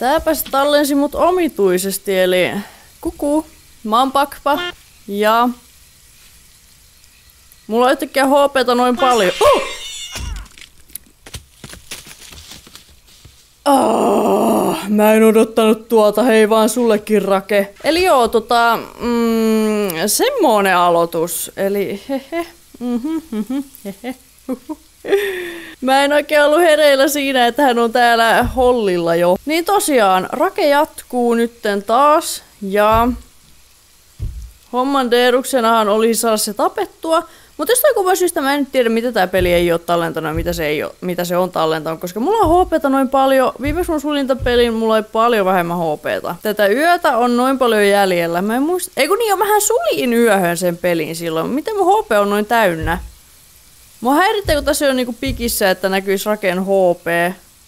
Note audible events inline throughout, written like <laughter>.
Tääpäs tallensi mut omituisesti, eli kuku, mampakpa ja... Mulla on yhtäkkiä HPta noin paljon. Oh! Oh, mä en odottanut tuota, hei vaan sullekin rake. Eli joo, tota, mm, semmonen aloitus. Eli hehe, mhm, mhm, hehe, huhu. <laughs> Mä en oikein ollut hereillä siinä, että hän on täällä hollilla jo. Niin tosiaan, rake jatkuu nytten taas. Ja homman deeruksenahan oli saada se tapettua. Mutta jostain kumman syystä mä en tiedä, mitä tämä peli ei ole tallentanut ja mitä se, ei ole, mitä se on tallentanut, koska mulla on HPta noin paljon. Viimeksi mun sulinta pelin mulla oli paljon vähemmän HPta. Tätä yötä on noin paljon jäljellä. Mä en muista... Ei kun niin, mähän sulin yöhön sen pelin silloin. Miten mun HP on noin täynnä? Mua häirittää, kun tässä on niinku pikissä, että näkyisi rakeen HP.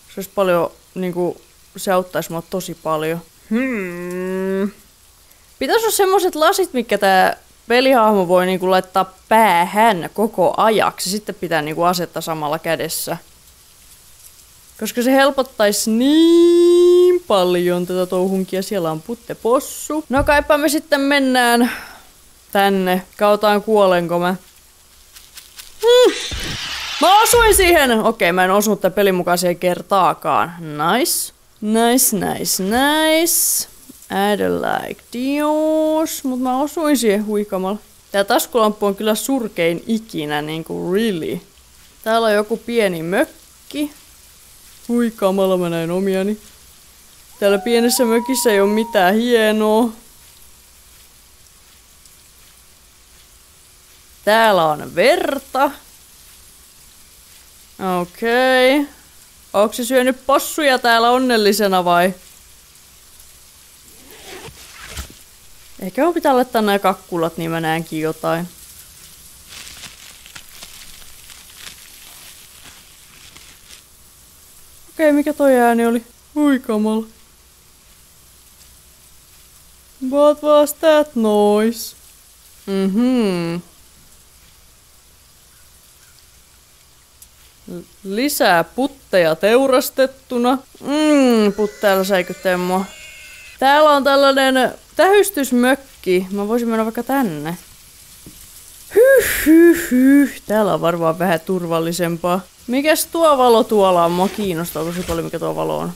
Se olisi paljon, niinku, se auttaisi mua tosi paljon. Hmm. Pitäisi olla semmoset lasit, mikä tää pelihahmo voi niinku laittaa päähän koko ajaksi. Sitten pitää niinku asettaa samalla kädessä. Koska se helpottaisi niin paljon tätä touhunkia. Siellä on putte possu. No kaipa me sitten mennään tänne. Kautaan kuolenko mä. Mä osuin siihen! Okei, mä en osunut tämän pelin mukaan siihen kertaakaan. Nice. Nice, nice, nice. I don't like dios. Mut mä osuin siihen huikamalla. Tää taskulamppu on kyllä surkein ikinä, niinku really. Täällä on joku pieni mökki. Huikamalla mä näin omiani. Täällä pienessä mökissä ei ole mitään hienoa. Täällä on verta. Okei. Okay. Onko se syönyt possuja täällä onnellisena vai? Ehkä on pitää laittaa nämä kakkulat, niin mä näenkin jotain. Okei, okay, mikä toi ääni oli? Ui kamala. What was that noise? Mhm. Lisää putteja teurastettuna. Mmm, putteella säikyttää mua. Täällä on tällainen tähystysmökki. Mä voisin mennä vaikka tänne. Hyh, hyh, hyh. Täällä on varmaan vähän turvallisempaa. Mikäs tuo valo tuolla on? Mua kiinnostaa tosi paljon, mikä tuo valo on.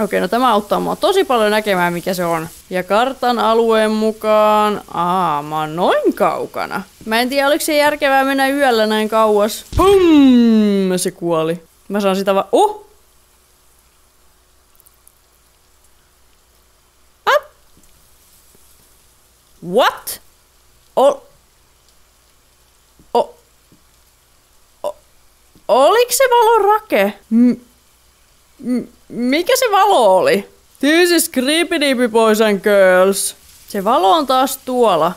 Okei, no tämä auttaa mua tosi paljon näkemään, mikä se on. Ja kartan alueen mukaan... Aa, mä oon noin kaukana. Mä en tiedä, oliko se järkevää mennä yöllä näin kauas. Pum! Se kuoli. Mä saan sitä vaan... Oh! What? What? O... O... o... Oliko se valo rake? M... M... Mikä se valo oli? This is creepy deepy boys and girls. Se valo on taas tuolla.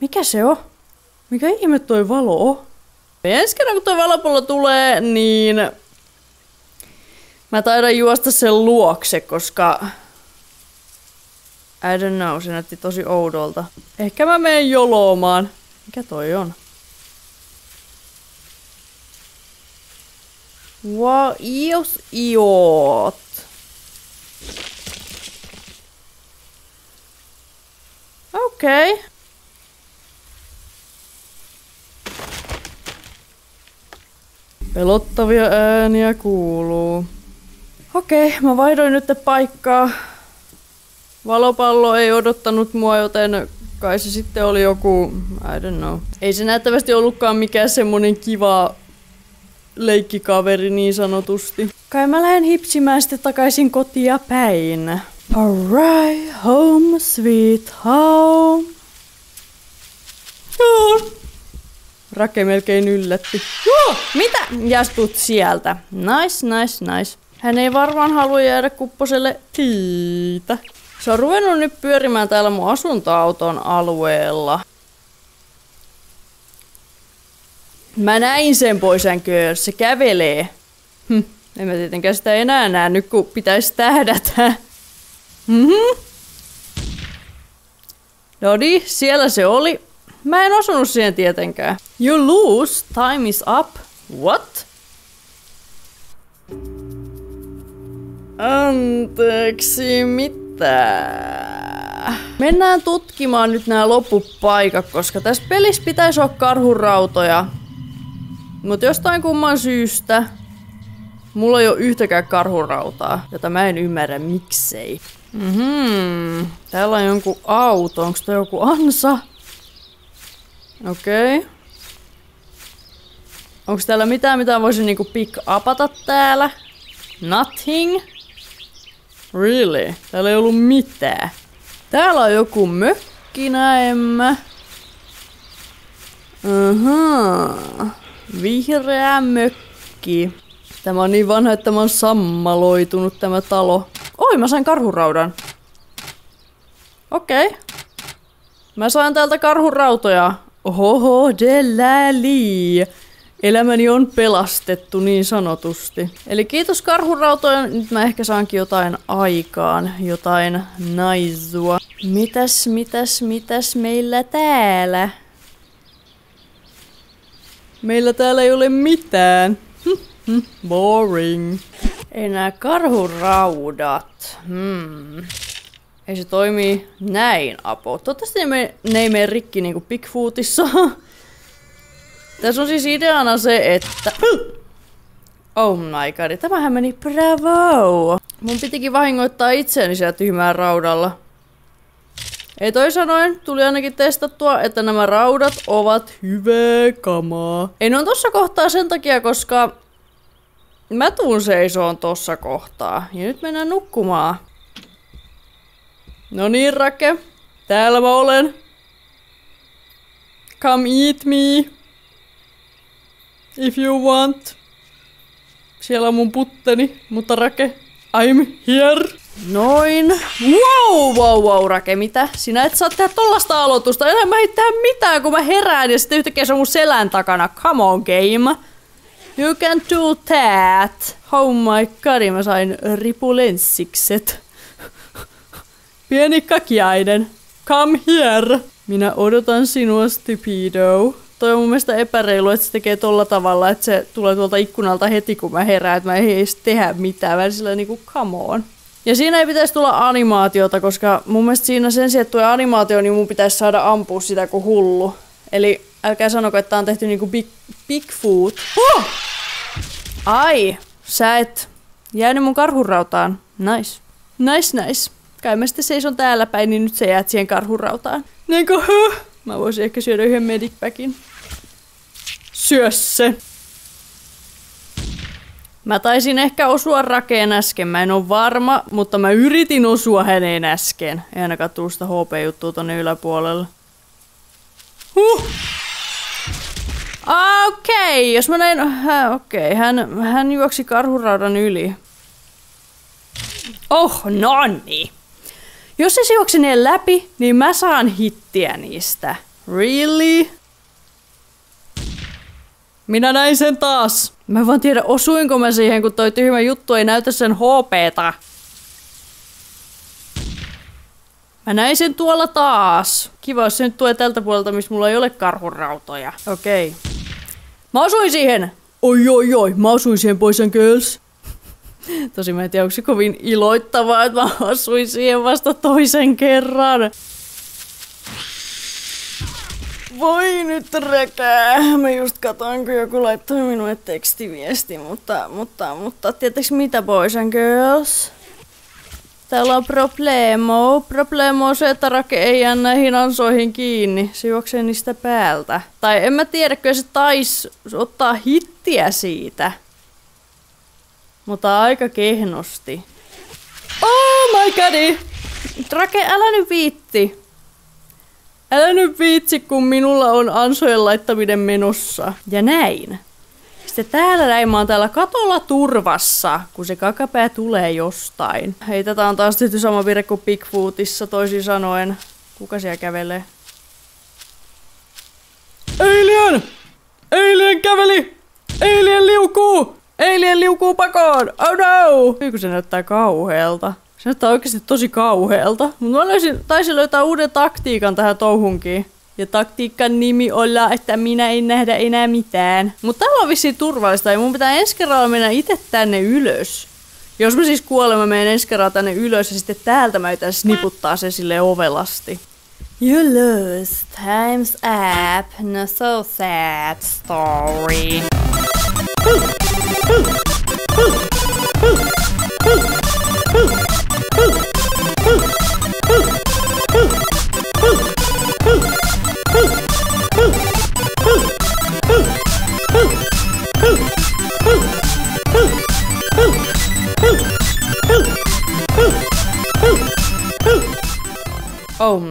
Mikä se on? Mikä ihme toi valo on? Ensi kerran kun toi valopallo tulee, niin mä taidan juosta sen luokse, koska I don't know, se näytti tosi oudolta. Ehkä mä menen joloomaan. Mikä toi on? What jos iot? Okei. Okay. Pelottavia ääniä kuuluu. Okei, okay, mä vaihdoin nyt paikkaa. Valopallo ei odottanut mua, joten kai se sitten oli joku, I don't know. Ei se näyttävästi ollutkaan mikään semmonen kiva leikkikaveri niin sanotusti. Kai mä lähden hipsimään sitten takaisin kotia päin. Alright, home sweet home. Joo. Rake melkein yllätti. Joo, mitä? Jastut sieltä. Nice, nice, nice. Hän ei varmaan halua jäädä kupposelle siitä. Se on ruvennut nyt pyörimään täällä mun asuntoauton alueella. Mä näin sen poisänkö, se kävelee. Hm, en mä tietenkään sitä enää näe nyt, kun pitäisi tähdätä. Mhm. Nodi, siellä se oli. Mä en osunut siihen tietenkään. You lose, time is up. What? Anteeksi, mitä? Mennään tutkimaan nyt nämä loppupaikat, koska tässä pelissä pitäisi olla karhurautoja. Mutta jostain kumman syystä mulla ei ole yhtäkään karhurautaa, jota mä en ymmärrä miksei. Mhm. Täällä on jonkun auto. Onko tämä joku ansa? Okei. Okay. Onko täällä mitään, mitä voisin niinku pick upata täällä? Nothing? Really? Täällä ei ollut mitään. Täällä on joku mökki näemmä. Aha. Vihreä mökki. Tämä on niin vanha, että tämä on sammaloitunut tämä talo. Oi, mä sain karhuraudan. Okei. Okay. Mä sain täältä karhurautoja. Ohoho, de li. Elämäni on pelastettu niin sanotusti. Eli kiitos karhurautojen, nyt mä ehkä saankin jotain aikaan, jotain naisua. Mitäs, mitäs, mitäs meillä täällä? Meillä täällä ei ole mitään. <laughs> Boring. Ei nää karhuraudat. Hmm. Ei se toimii näin, Apo. Toivottavasti ne, me, ne ei mene rikki niinku Bigfootissa. <laughs> Tässä on siis ideana se, että... <laughs> Oh my god, tämähän meni bravo! Mun pitikin vahingoittaa itseäni siellä tyhmään raudalla. Ei toi sanoen, tuli ainakin testattua, että nämä raudat ovat hyvää kamaa. Ei ne on tossa kohtaa sen takia, koska mä tuun seisoon tossa kohtaa. Ja nyt mennään nukkumaan. No niin, Rake. Täällä mä olen. Come eat me. If you want. Siellä on mun putteni, mutta Rake, I'm here. Noin. Wow, wow, wow, Rake, mitä? Sinä et saa tehdä tollasta aloitusta. Enää mä tehdä mitään, kun mä herään ja sitten yhtäkkiä se on mun selän takana. Come on, game. You can do that. Oh my god, mä sain ripulenssikset. Pieni kakiainen. Come here. Minä odotan sinua, stupido toi on mun mielestä epäreilu, että se tekee tolla tavalla, että se tulee tuolta ikkunalta heti, kun mä herään, että mä ei edes tehdä mitään, vaan sillä niinku come on. Ja siinä ei pitäisi tulla animaatiota, koska mun mielestä siinä sen sijaan, että tulee animaatio, niin mun pitäisi saada ampua sitä kuin hullu. Eli älkää sanoko, että tää on tehty niinku big, Bigfoot. Oh! Ai, sä et jäänyt mun karhurautaan. Nice. Nice, nice. Kai mä sitten seison täällä päin, niin nyt sä jäät siihen karhurautaan. Niinku, huh? Mä voisin ehkä syödä yhden medicpackin. Syö se. Mä taisin ehkä osua rakeen äsken, mä en oo varma, mutta mä yritin osua häneen äsken. Ei ainakaan tuu sitä HP-juttua tonne yläpuolelle. Huh! Okei, okay, jos mä näin... Okei, okay, hän, hän juoksi karhuraudan yli. Oh, nonni! Jos se juoksenee läpi, niin mä saan hittiä niistä. Really? Minä näin sen taas. Mä en vaan tiedä, osuinko mä siihen, kun toi tyhmä juttu ei näytä sen HPta. Mä näin sen tuolla taas. Kiva, jos se nyt tulee tältä puolelta, missä mulla ei ole karhurautoja. Okei. Okay. Mä osuin siihen! Oi oi oi, mä osuin siihen, boys and girls. <laughs> Tosi mä en tiedä, onko se kovin iloittavaa, että mä osuin siihen vasta toisen kerran. Voi nyt rekää. Mä just katoin, kun joku laittoi minulle tekstiviesti, mutta, mutta, mutta tietysti mitä boys and girls? Täällä on problemo. Problemo on se, että Rake ei jää näihin ansoihin kiinni. Se juoksee niistä päältä. Tai en mä tiedä, kyllä se tais ottaa hittiä siitä. Mutta aika kehnosti. Oh my god! Rake, älä nyt viitti. Älä nyt viitsi, kun minulla on ansojen laittaminen menossa. Ja näin. Sitten täällä näin mä oon täällä katolla turvassa, kun se kakapää tulee jostain. Hei, tätä on taas tehty sama virhe kuin Bigfootissa, toisin sanoen. Kuka siellä kävelee? Alien! Alien käveli! Alien liukuu! Alien liukuu pakoon! Oh no! Kyllä se näyttää kauhealta. Se näyttää oikeasti tosi kauhealta. Mutta mä löysin, taisin löytää uuden taktiikan tähän touhunkin. Ja taktiikan nimi olla, että minä en nähdä enää mitään. Mutta täällä on vissiin turvallista ja mun pitää ensi kerralla mennä itse tänne ylös. Jos mä siis kuolen, mä menen ensi kerralla tänne ylös ja sitten täältä mä yritän siis sniputtaa se sille ovelasti. You lose. Time's up. No so sad story. Huh. Huh. Huh. Huh.